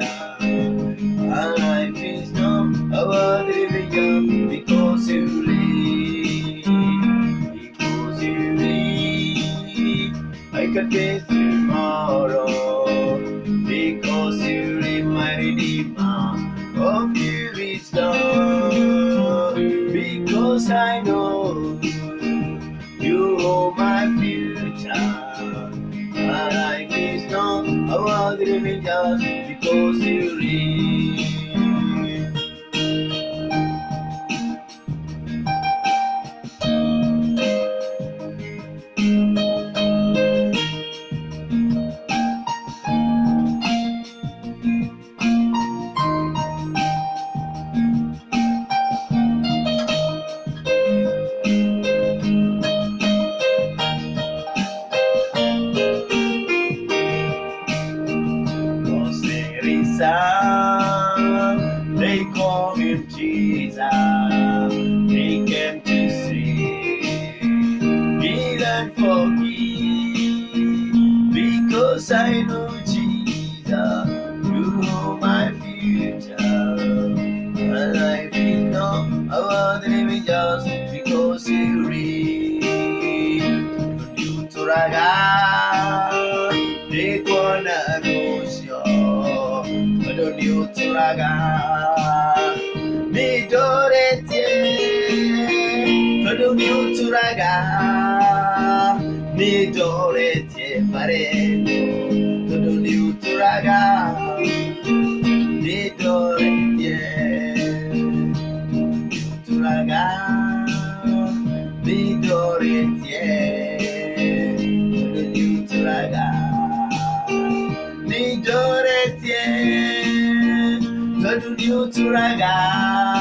future. My life is not about living young because you live, because you live. I can face some, they call him Jesus. They came to see, heal and forgive. Me. Because I ni uturaga Ni dorete Ado ni uturaga you to ride out.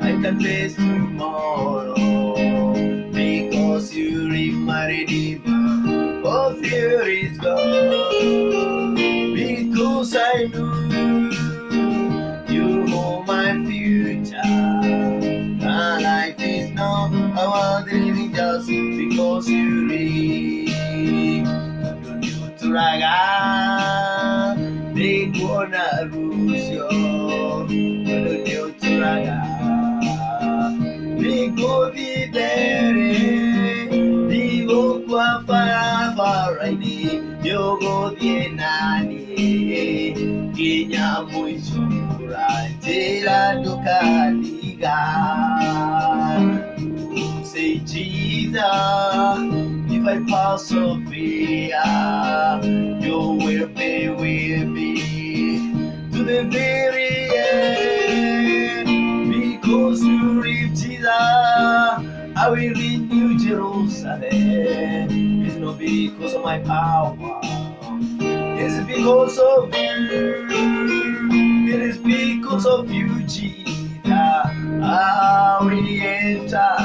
I can face tomorrow because you read my redeemer. Oh, fear is gone because I know you hold my future. My life is not about living just because you read. You gonna lose you. Kwa yogo kinya mwisho jela dokaliga. Say Jesus, if I pass Sophia, you will be with me to the very end. Because you live Jesus, I will renew Jerusalem. It's not because of my power, it's because of you. It is because of you, Jesus. I will enter.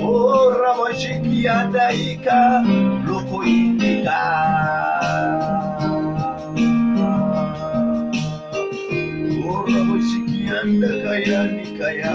Oh, Ramashiki Andaika, Loko Indika. Oramushikianda kaya nikaya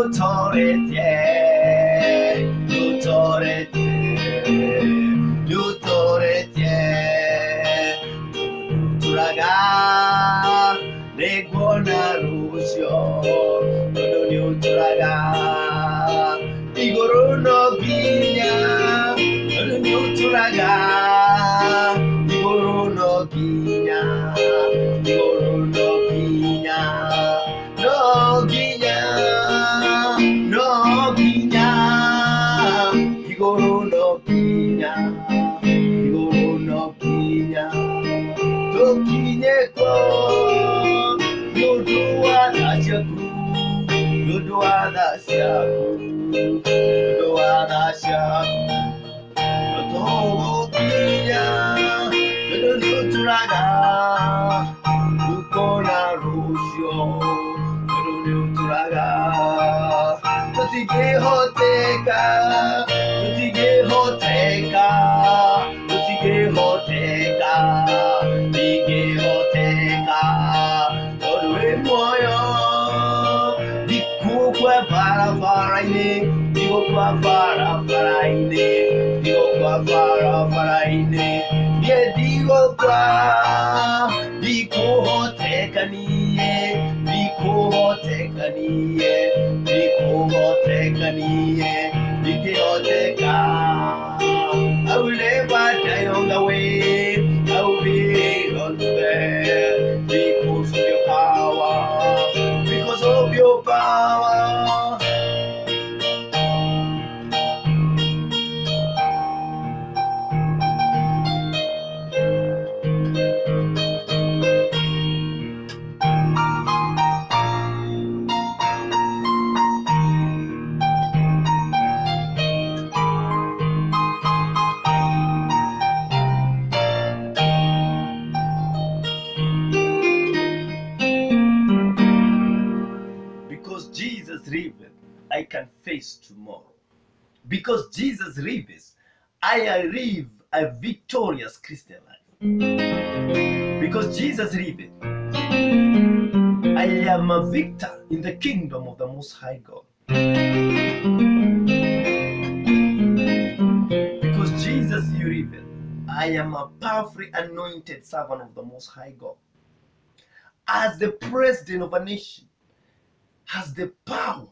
Yotorete, Yotorete, Dikukwa, Diku Hoteka Niye, Diku Hoteka Niye, Diku Hoteka Niye, Diki Hoteka. I tomorrow. Because Jesus lives, I live a victorious Christian life. Because Jesus liveth, I am a victor in the kingdom of the Most High God. Because Jesus you liveth, I am a powerfully anointed servant of the Most High God. As the president of a nation, has the power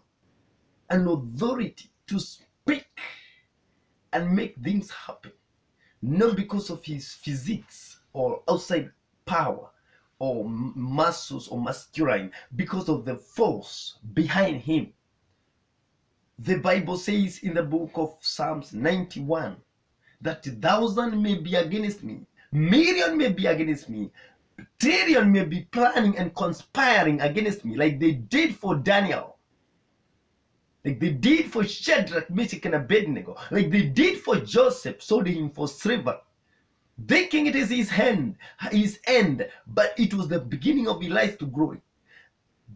and authority to speak and make things happen, not because of his physiques or outside power or muscles or masculine, because of the force behind him. The Bible says in the book of Psalms 91 that thousand may be against me, million may be against me, trillion may be planning and conspiring against me, like they did for Daniel, like they did for Shadrach, Meshach, and Abednego, like they did for Joseph, sold him for silver. Thinking it is his hand, his end, but it was the beginning of life to glory.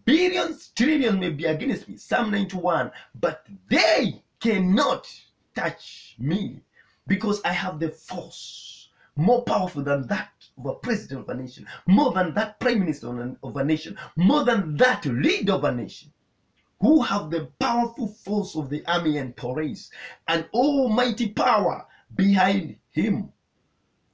Billions, trillions may be against me, Psalm 91, but they cannot touch me because I have the force more powerful than that of a president of a nation, more than that prime minister of a nation, more than that leader of a nation, who have the powerful force of the army and police and almighty power behind him.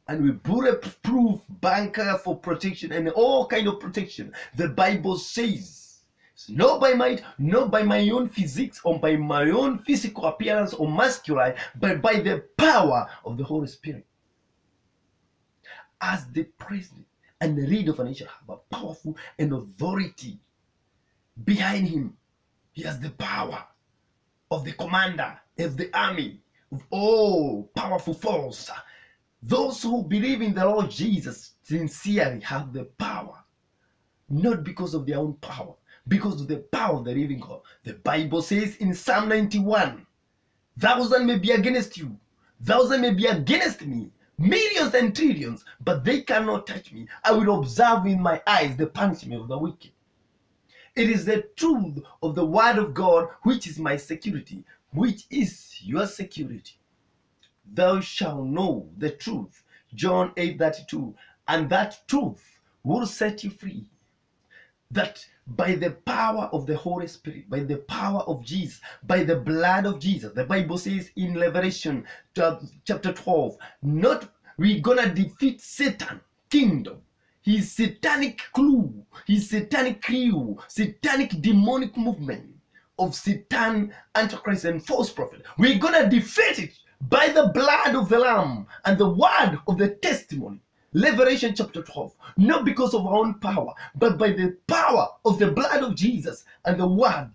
And we bulletproof bunker for protection and all kind of protection. The Bible says, not by might, not by my own physics or by my own physical appearance or masculine, but by the power of the Holy Spirit as the president and the leader of a nation have a powerful and authority behind him. He has the power of the commander of the army of all powerful force. Those who believe in the Lord Jesus sincerely have the power, not because of their own power, because of the power of the living God. The Bible says in Psalm 91 thousand may be against you, thousand may be against me, millions and trillions, but they cannot touch me. I will observe in my eyes the punishment of the wicked. It is the truth of the word of God which is my security, which is your security. Thou shalt know the truth. John 8 32. And that truth will set you free. That by the power of the Holy Spirit, by the power of Jesus, by the blood of Jesus, the Bible says in Revelation chapter 12, not we're gonna defeat Satan kingdom his satanic clue, his satanic crew, satanic demonic movement of Satan, Antichrist, and false prophet. We're gonna defeat it by the blood of the Lamb and the word of the testimony. Revelation chapter 12. Not because of our own power, but by the power of the blood of Jesus and the word,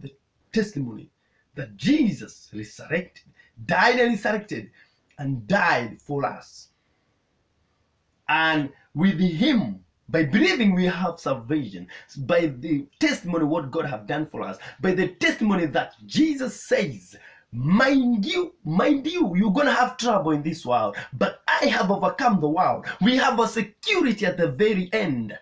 the testimony that Jesus resurrected, died and resurrected, and died for us. And with him, by believing we have salvation, by the testimony what God have done for us, by the testimony that Jesus says, mind you, mind you, you're gonna have trouble in this world, but I have overcome the world. We have a security at the very end.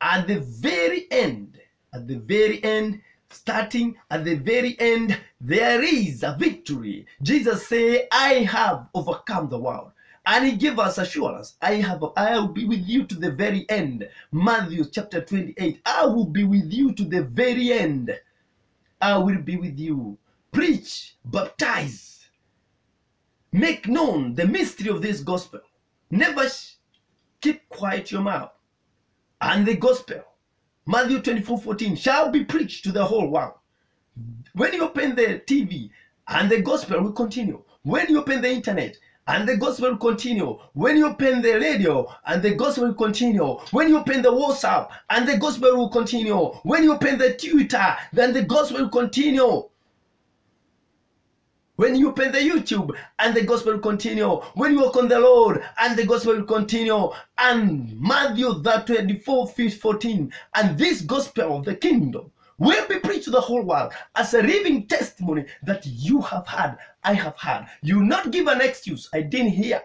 At the very end, at the very end, starting at the very end, there is a victory. Jesus say, I have overcome the world and he gave us assurance. I have i will be with you to the very end. Matthew chapter 28 i will be with you to the very end. I will be with you. Preach baptize. Make known the mystery of this gospel. Never keep quiet your mouth. And the gospel matthew 24 14 shall be preached to the whole world. When you open the tv and the gospel will continue. When you open the internet and the gospel will continue. When you open the radio and the gospel will continue. When you open the WhatsApp and the gospel will continue. When you open the Twitter, then the gospel will continue. When you open the YouTube and the gospel will continue. When you walk on the Lord and the gospel will continue. And Matthew that 24, 14. And this gospel of the kingdom will be preached to the whole world as a living testimony that you have had, I have had. You not give an excuse, I didn't hear.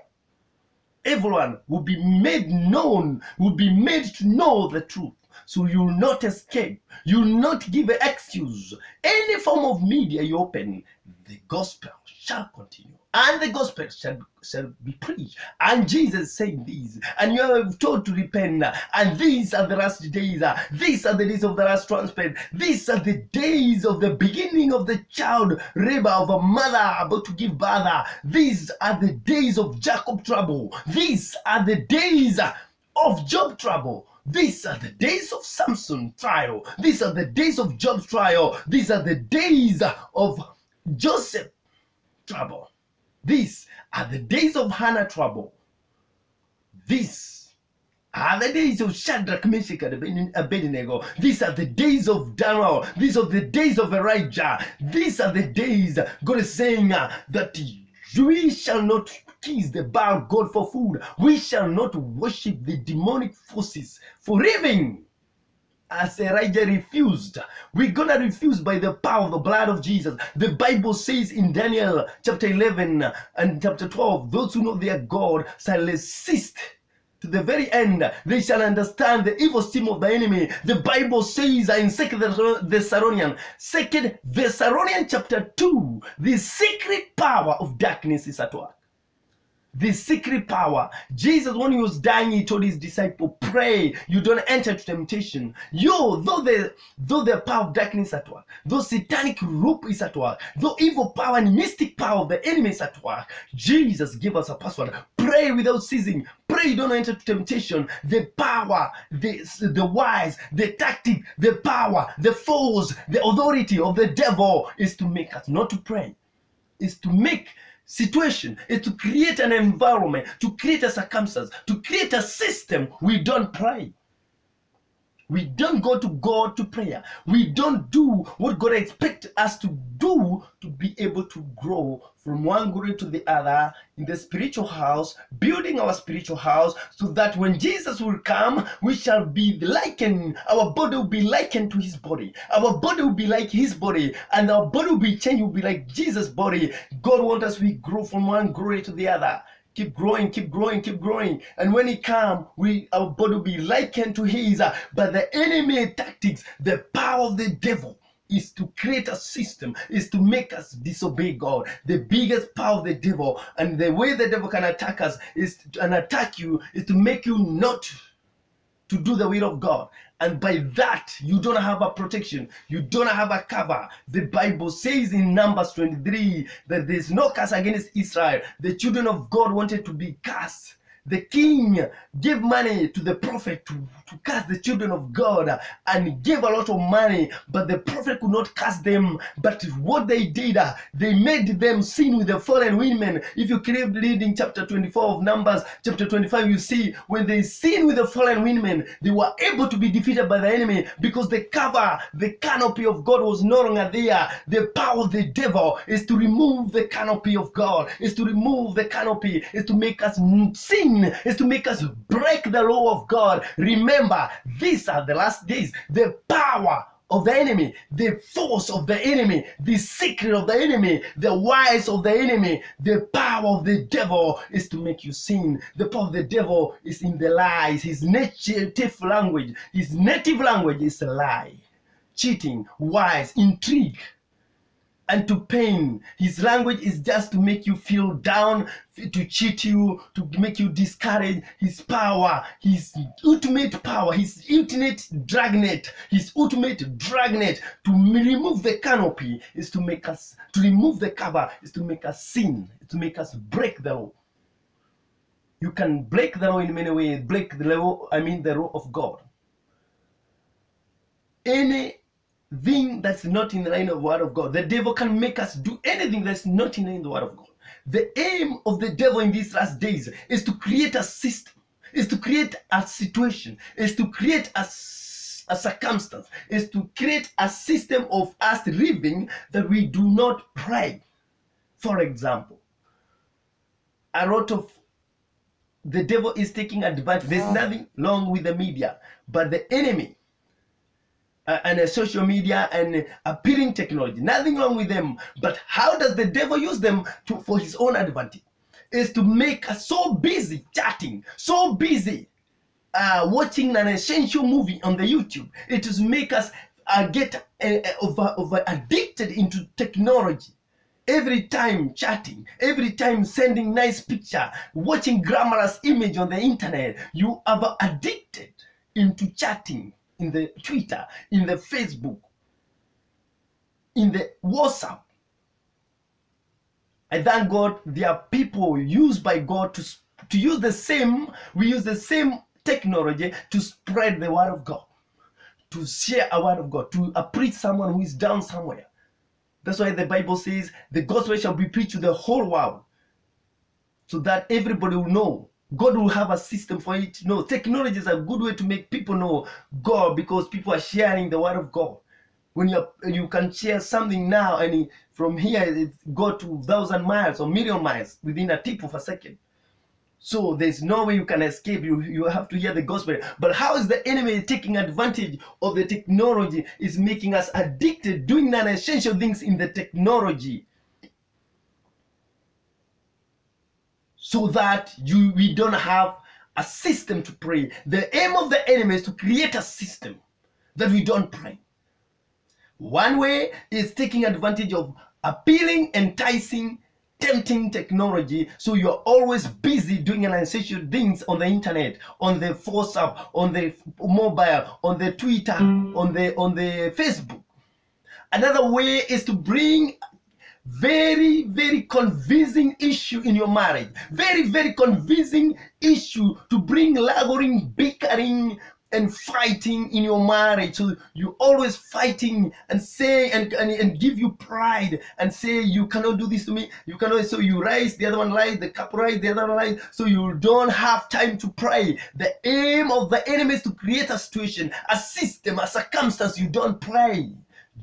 Everyone will be made known, will be made to know the truth. So you'll not escape. You'll not give an excuse. Any form of media you open, the gospel shall continue and the gospel shall, shall be preached. And Jesus said this, and you are told to repent. And these are the last days. These are the days of the last transplant. These are the days of the beginning of the child labor of a mother about to give birth. These are the days of Jacob trouble. These are the days of Job trouble. These are the days of Samson trial. These are the days of Job's trial. These are the days of Joseph trouble. These are the days of Hannah trouble. These are the days of Shadrach, Meshach, and Abednego. These are the days of Daniel. These are the days of Elijah. These are the days God is saying that we shall not kiss the Baal God for food. We shall not worship the demonic forces for living as Elijah refused. We're gonna refuse by the power of the blood of Jesus. The Bible says in Daniel chapter 11 and chapter 12, those who know their God shall resist to the very end. They shall understand the evil scheme of the enemy. The Bible says in Second Thessalonians, Second Thessalonians chapter 2, the secret power of darkness is at work the secret power. Jesus, when he was dying, he told his disciple, pray, you don't enter temptation. You, though the though the power of darkness at work, though satanic rope is at work, though evil power and mystic power of the enemy is at work, Jesus gave us a password. Pray without ceasing. Pray you don't enter temptation. The power, the, the wise, the tactic, the power, the force, the authority of the devil is to make us not to pray. Is to make situation is to create an environment, to create a circumstance, to create a system. We don't pray. We don't go to God to prayer. We don't do what God expects us to do to be able to grow from one glory to the other in the spiritual house, building our spiritual house, so that when Jesus will come, we shall be likened, our body will be likened to his body. Our body will be like his body, and our body will be changed, will be like Jesus' body. God wants us we grow from one glory to the other keep growing, keep growing, keep growing. And when he come, we our body will be likened to his. But the enemy tactics, the power of the devil is to create a system, is to make us disobey God. The biggest power of the devil, and the way the devil can attack us is to, and attack you is to make you not to do the will of God. And by that, you don't have a protection. You don't have a cover. The Bible says in Numbers 23 that there's no curse against Israel. The children of God wanted to be cast the king gave money to the prophet to, to cast the children of God and gave a lot of money, but the prophet could not cast them. But what they did, they made them sin with the foreign women. If you keep reading chapter 24 of Numbers, chapter 25, you see when they sin with the foreign women, they were able to be defeated by the enemy because the cover, the canopy of God was no longer there. The power of the devil is to remove the canopy of God, is to remove the canopy, is to make us sin sin is to make us break the law of God. Remember, these are the last days. The power of the enemy, the force of the enemy, the secret of the enemy, the wise of the enemy, the power of the devil is to make you sin. The power of the devil is in the lies. His native language, his native language is a lie, cheating, wise, intrigue and to pain. His language is just to make you feel down, to cheat you, to make you discouraged. His power, his ultimate power, his ultimate dragnet, his ultimate dragnet to remove the canopy is to make us, to remove the cover is to make us sin, to make us break the law. You can break the law in many ways. Break the law, I mean the law of God. Any thing that's not in the line of the word of God. The devil can make us do anything that's not in the word of God. The aim of the devil in these last days is to create a system, is to create a situation, is to create a, a circumstance, is to create a system of us living that we do not pray. For example, a lot of the devil is taking advantage. There's nothing wrong with the media, but the enemy uh, and uh, social media and appealing technology. Nothing wrong with them. But how does the devil use them to, for his own advantage? Is to make us so busy chatting, so busy uh, watching an essential movie on the YouTube. It is make us uh, get uh, uh, over, over addicted into technology every time chatting every time sending nice picture watching glamorous image on the internet you are addicted into chatting in the Twitter, in the Facebook, in the WhatsApp. I thank God there are people used by God to, to use the same, we use the same technology to spread the word of God, to share a word of God, to preach someone who is down somewhere. That's why the Bible says the gospel shall be preached to the whole world so that everybody will know God will have a system for it. No, technology is a good way to make people know God because people are sharing the word of God. When you you can share something now and from here it go to thousand miles or million miles within a tip of a second. So there's no way you can escape. You you have to hear the gospel. But how is the enemy taking advantage of the technology? Is making us addicted, doing non-essential things in the technology so that you we don't have a system to pray. The aim of the enemy is to create a system that we don't pray. One way is taking advantage of appealing, enticing, tempting technology. So you're always busy doing essential things on the internet, on the WhatsApp, on the mobile, on the Twitter, on the on the Facebook. Another way is to bring very very convincing issue in your marriage. Very very convincing issue to bring laboring bickering and fighting in your marriage. So you always fighting and say and, and, and give you pride and say you cannot do this to me. You cannot. So you rise the other one rise the couple rise the other one rise. So you don't have time to pray. The aim of the enemy is to create a situation a system a circumstance you don't pray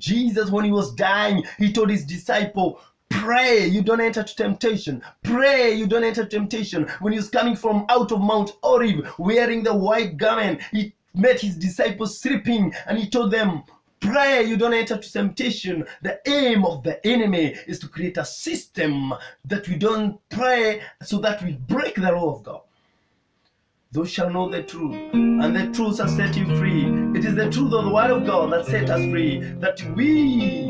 Jesus, when he was dying, he told his disciple, Pray you don't enter to temptation. Pray you don't enter temptation. When he's coming from out of Mount Olive wearing the white garment, he met his disciples sleeping and he told them, Pray you don't enter to temptation. The aim of the enemy is to create a system that we don't pray so that we break the law of God. Those shall know the truth, and the truth shall set you free. It is the truth of the word of God that set us free, that we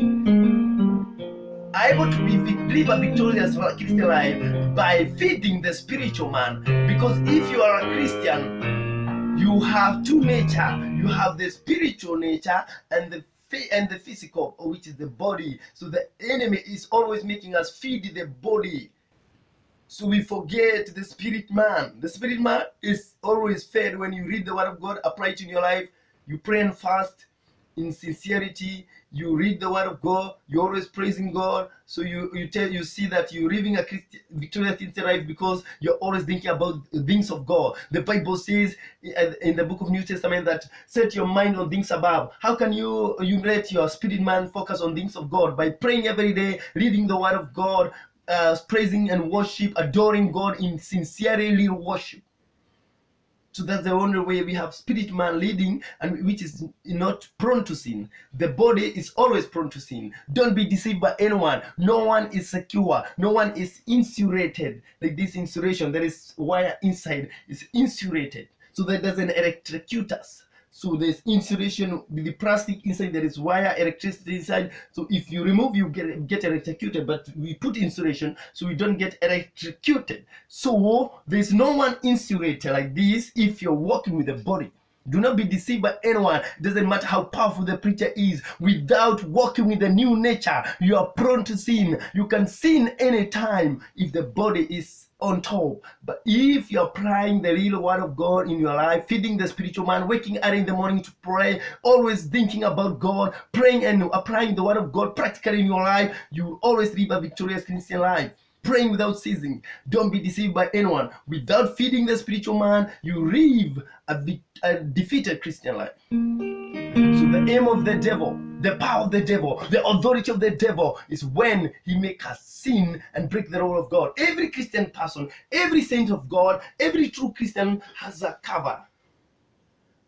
are able to be, live a victorious Christian life by feeding the spiritual man. Because if you are a Christian, you have two nature. You have the spiritual nature and the and the physical, which is the body. So the enemy is always making us feed the body so we forget the spirit man. The spirit man is always fed when you read the word of God, apply it in your life. You pray and fast in sincerity. You read the word of God. You're always praising God. So you you tell you see that you're living a victorious Christian life because you're always thinking about things of God. The Bible says in the book of New Testament that set your mind on things above. How can you you let your spirit man focus on things of God by praying every day, reading the word of God, uh, praising and worship, adoring God in sincerely worship. So that's the only way we have spirit man leading and which is not prone to sin. The body is always prone to sin. Don't be deceived by anyone. No one is secure. No one is insulated. Like this insulation, there is wire inside is insulated. So that doesn't electrocute us. So there's insulation the plastic inside, there is wire, electricity inside. So if you remove, you get, get electrocuted, but we put insulation so we don't get electrocuted. So there's no one insulator like this if you're working with the body. Do not be deceived by anyone. It doesn't matter how powerful the preacher is. Without working with the new nature, you are prone to sin. You can sin anytime if the body is on top. But if you're applying the real word of God in your life, feeding the spiritual man, waking early in the morning to pray, always thinking about God, praying and applying the word of God practically in your life, you always live a victorious Christian life. Praying without ceasing. Don't be deceived by anyone. Without feeding the spiritual man, you live a, a defeated Christian life. The aim of the devil, the power of the devil, the authority of the devil is when he makes us sin and break the law of God. Every Christian person, every saint of God, every true Christian has a cover.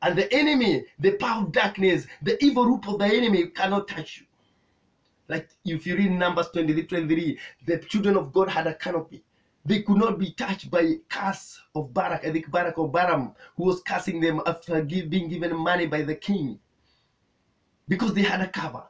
And the enemy, the power of darkness, the evil root of the enemy cannot touch you. Like if you read Numbers 23, 23, the children of God had a canopy. They could not be touched by curse of Barak, I think Barak or Balaam, who was cursing them after being given money by the king. Because they had a cover.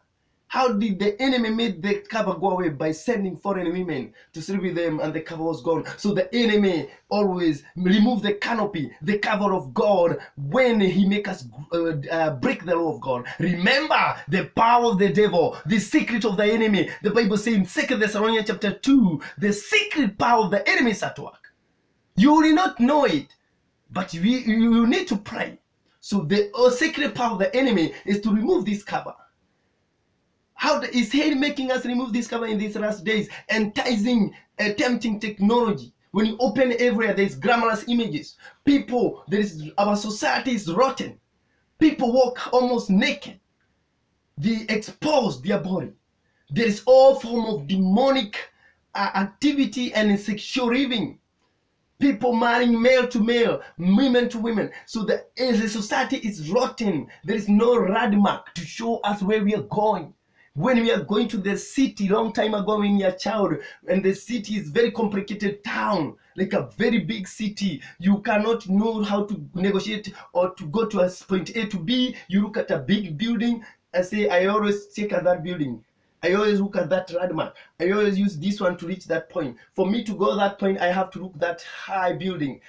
How did the enemy make the cover go away? By sending foreign women to sleep with them and the cover was gone. So the enemy always remove the canopy, the cover of God when he make us uh, uh, break the law of God. Remember the power of the devil, the secret of the enemy. The Bible says in 2 Thessalonians chapter 2, the secret power of the enemy is at work. You will not know it, but we, you need to pray. So the uh, secret power of the enemy is to remove this cover. How is he making us remove this cover in these last days? Enticing, uh, tempting technology. When you open everywhere, there's glamorous images. People, there is our society is rotten. People walk almost naked. They expose their body. There is all form of demonic uh, activity and sexual living. People marrying male to male, women to women. So the, society is rotten. There is no landmark to show us where we are going when we are going to the city long time ago when you're a child and the city is very complicated town like a very big city you cannot know how to negotiate or to go to a point a to b you look at a big building and say i always check at that building I always look at that landmark. I always use this one to reach that point. For me to go that point, I have to look that high building.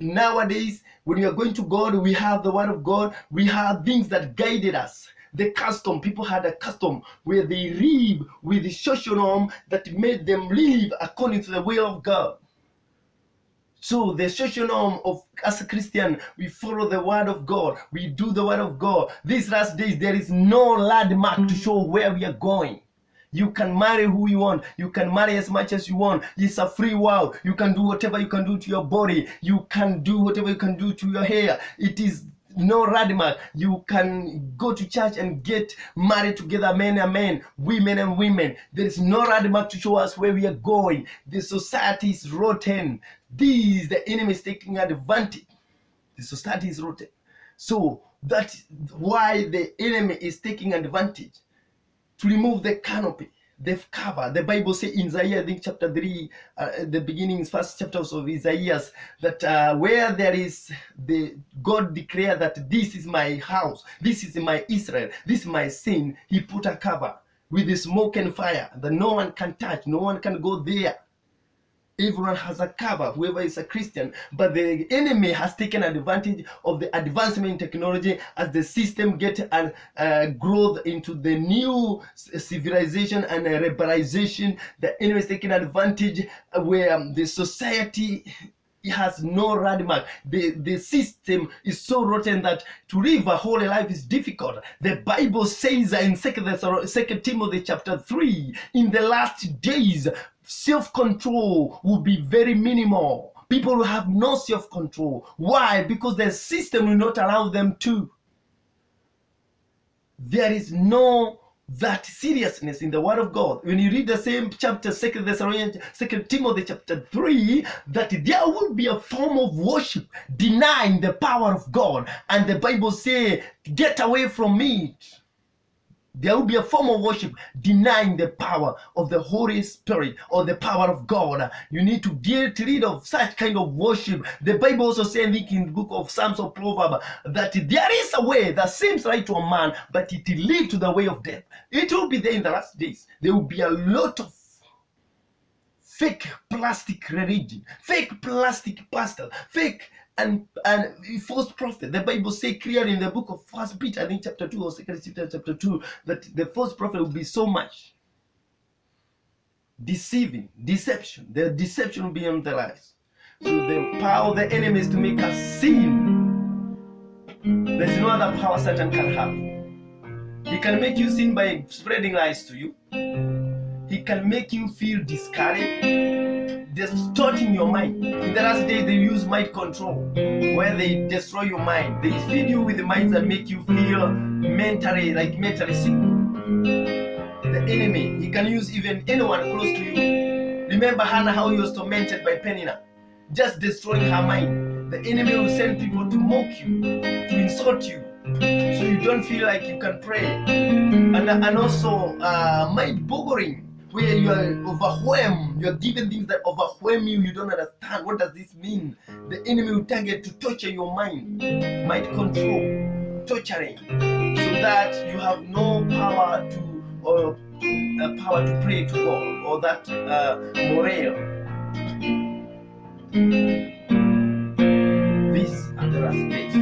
Nowadays, when we are going to God, we have the Word of God. We have things that guided us the custom. People had a custom where they live with the social norm that made them live according to the will of God. So the social norm of as a Christian, we follow the word of God. We do the word of God. These last days, there is no landmark to mm. show where we are going. You can marry who you want. You can marry as much as you want. It's a free world. You can do whatever you can do to your body. You can do whatever you can do to your hair. It is no radmark. You can go to church and get married together, men and men, women and women. There is no radmark to show us where we are going. The society is rotten. These the enemy is taking advantage. The society is rotten. So that's why the enemy is taking advantage to remove the canopy the cover. The Bible says in Isaiah, I think chapter 3, uh, the beginnings, first chapters of Isaiah, that uh, where there is the God declare that this is my house, this is my Israel, this is my sin, he put a cover with the smoke and fire that no one can touch, no one can go there. Everyone has a cover, whoever is a Christian, but the enemy has taken advantage of the advancement in technology as the system get and uh, growth into the new civilization and uh, liberalization. The enemy is taking advantage where um, the society has no radmark. The, the system is so rotten that to live a holy life is difficult. The Bible says in 2 Timothy chapter 3, in the last days, self-control will be very minimal. People will have no self-control. Why? Because the system will not allow them to. There is no that seriousness in the word of God. When you read the same chapter, Second Thessalonians, Second Timothy chapter 3, that there will be a form of worship denying the power of God. And the Bible say, get away from me there will be a form of worship denying the power of the Holy Spirit or the power of God. You need to get rid of such kind of worship. The Bible also says in the book of Psalms or Proverbs that there is a way that seems right to a man, but it leads to the way of death. It will be there in the last days. There will be a lot of fake plastic religion, fake plastic pastor, fake and and false prophet. The Bible say clearly in the book of First Peter, I think chapter two or Second Peter chapter two, that the false prophet will be so much deceiving, deception. The deception will be on the lies. So the power of the enemy is to make us sin. There's no other power Satan can have. He can make you sin by spreading lies to you. He can make you feel discouraged, distorting your mind. In the last days, they use mind control, where they destroy your mind. They feed you with the minds that make you feel mentally like mentally sick. The enemy, he can use even anyone close to you. Remember Hannah, how he was tormented by Penina, just destroying her mind. The enemy will send people to mock you, to insult you, so you don't feel like you can pray. And, and also uh, mind boggling where you are overwhelmed, you are given things that overwhelm you, you don't understand. What does this mean? The enemy will target to torture your mind, mind control, torturing, so that you have no power to or uh, power to pray to God or that uh, morale. This and days.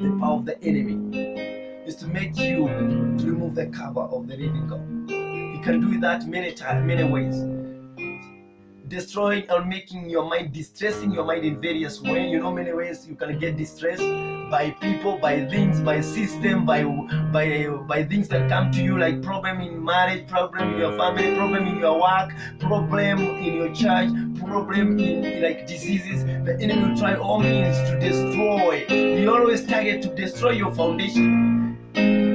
The power of the enemy is to make you to remove the cover of the living God. He can do that many times, many ways. Destroying or making your mind, distressing your mind in various ways. You know many ways you can get distressed by people, by things, by system, by by by things that come to you like problem in marriage, problem in your family, problem in your work, problem in your church, problem in like diseases. The enemy will try all means to destroy. He always target to destroy your foundation.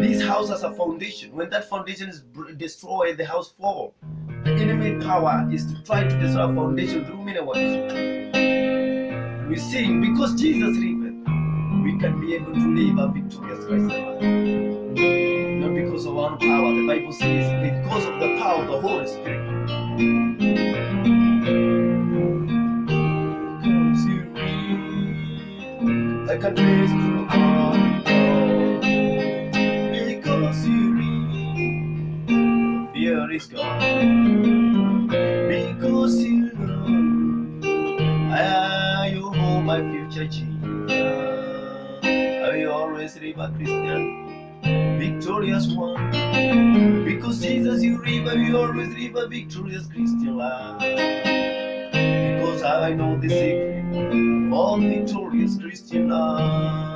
This house has a foundation. When that foundation is destroyed, the house falls. The enemy power is to try to destroy a foundation through many ways. We sing because Jesus liveth, we can be able to live a victorious life. Not because of our power. The Bible says because of the power of the Holy Spirit. I can trace through all gone because you know I you hold my future Jesus. I will always live a Christian, victorious one. Because Jesus, you live, you always live a victorious Christian life. Because I know the secret of victorious Christian life.